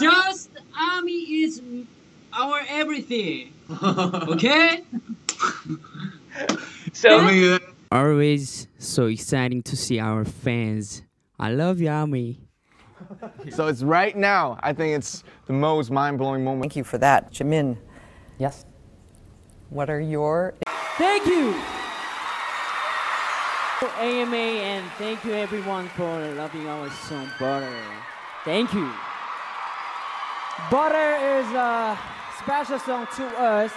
Just army is our everything. Okay? So uh, Always so exciting to see our fans. I love you, Army. So it's right now. I think it's the most mind-blowing moment. Thank you for that. Jimin, Yes. what are your Thank you! AMA and thank you everyone for loving our song Butter. Thank you. Butter is a special song to us